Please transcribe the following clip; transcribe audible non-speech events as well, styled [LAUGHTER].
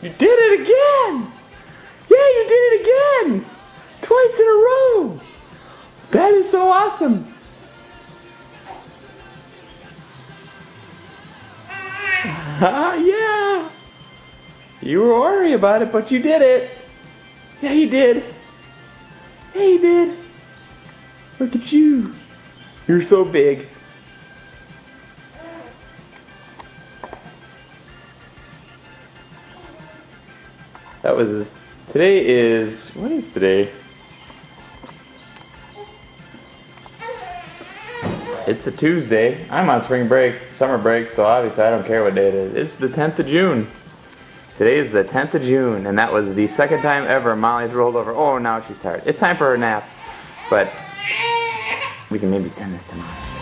You did it again! Yeah, you did it again! Twice in a row! That is so awesome! Ah, [LAUGHS] yeah! You were worried about it, but you did it! Yeah, you did! Yeah, you did! Look at you! You're so big! That was. Today is. What is today? It's a Tuesday. I'm on spring break, summer break, so obviously I don't care what day it is. It's the 10th of June. Today is the 10th of June, and that was the second time ever Molly's rolled over. Oh, now she's tired. It's time for her nap. But we can maybe send this to Molly.